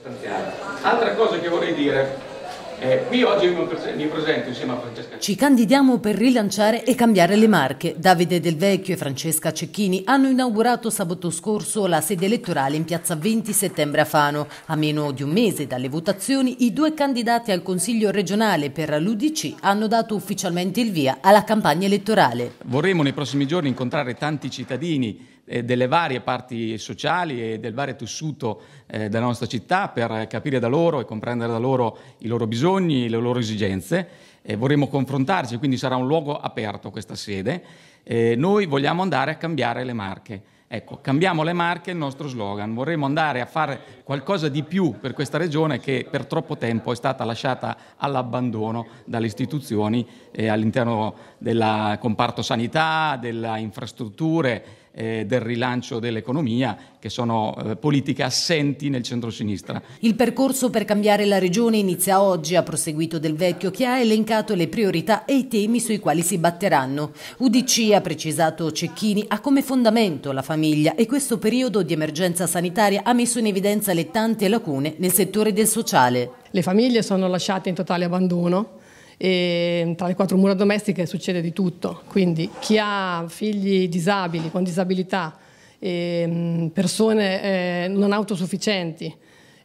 sostanziale. Altra cosa che vorrei dire eh, qui oggi mi presento insieme a Francesca. Ci candidiamo per rilanciare e cambiare le marche. Davide Del Vecchio e Francesca Cecchini hanno inaugurato sabato scorso la sede elettorale in piazza 20 settembre a Fano. A meno di un mese dalle votazioni, i due candidati al Consiglio regionale per l'UDC hanno dato ufficialmente il via alla campagna elettorale. Vorremmo nei prossimi giorni incontrare tanti cittadini delle varie parti sociali e del vario tessuto eh, della nostra città per capire da loro e comprendere da loro i loro bisogni, le loro esigenze. Eh, vorremmo confrontarci, quindi sarà un luogo aperto questa sede. Eh, noi vogliamo andare a cambiare le marche. Ecco, cambiamo le marche, il nostro slogan. Vorremmo andare a fare qualcosa di più per questa regione che per troppo tempo è stata lasciata all'abbandono dalle istituzioni eh, all'interno del comparto sanità, delle infrastrutture, eh, del rilancio dell'economia, che sono eh, politiche assenti nel centro-sinistra. Il percorso per cambiare la regione inizia oggi, ha proseguito Del Vecchio, che ha elencato le priorità e i temi sui quali si batteranno. UDC, ha precisato Cecchini, ha come fondamento la famiglia e questo periodo di emergenza sanitaria ha messo in evidenza le tante lacune nel settore del sociale. Le famiglie sono lasciate in totale abbandono e tra le quattro mura domestiche succede di tutto, quindi chi ha figli disabili, con disabilità, persone eh, non autosufficienti,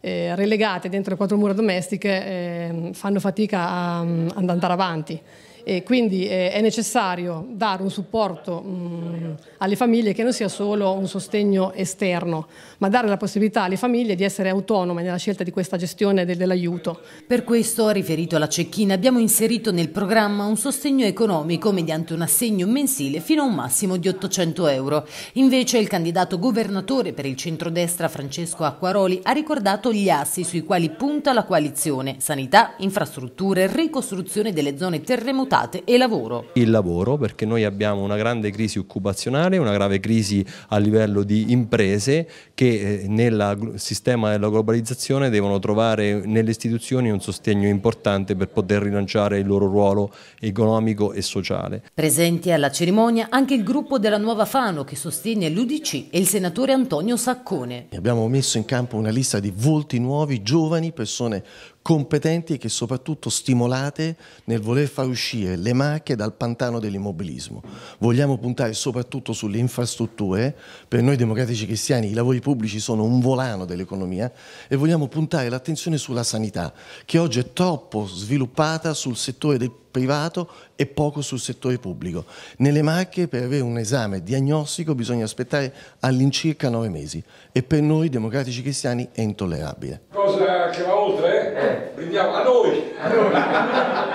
eh, relegate dentro le quattro mura domestiche eh, fanno fatica a, ad andare avanti e quindi eh, è necessario dare un supporto mh, alle famiglie che non sia solo un sostegno esterno, ma dare la possibilità alle famiglie di essere autonome nella scelta di questa gestione del, dell'aiuto. Per questo, riferito alla Cecchina, abbiamo inserito nel programma un sostegno economico mediante un assegno mensile fino a un massimo di 800 euro. Invece il candidato governatore per il centrodestra Francesco Acquaroli ha ricordato gli assi sui quali punta la coalizione, sanità, infrastrutture, ricostruzione delle zone terremotate puntate e lavoro. Il lavoro perché noi abbiamo una grande crisi occupazionale, una grave crisi a livello di imprese che eh, nel sistema della globalizzazione devono trovare nelle istituzioni un sostegno importante per poter rilanciare il loro ruolo economico e sociale. Presenti alla cerimonia anche il gruppo della Nuova Fano che sostiene l'UDC e il senatore Antonio Saccone. Abbiamo messo in campo una lista di volti nuovi, giovani, persone competenti e che soprattutto stimolate nel voler far uscire le macchie dal pantano dell'immobilismo. Vogliamo puntare soprattutto sulle infrastrutture, per noi democratici cristiani i lavori pubblici sono un volano dell'economia e vogliamo puntare l'attenzione sulla sanità, che oggi è troppo sviluppata sul settore del privato e poco sul settore pubblico. Nelle Marche per avere un esame diagnostico bisogna aspettare all'incirca nove mesi e per noi democratici cristiani è intollerabile. Cosa che va oltre? Eh? Brindiamo a noi! A noi.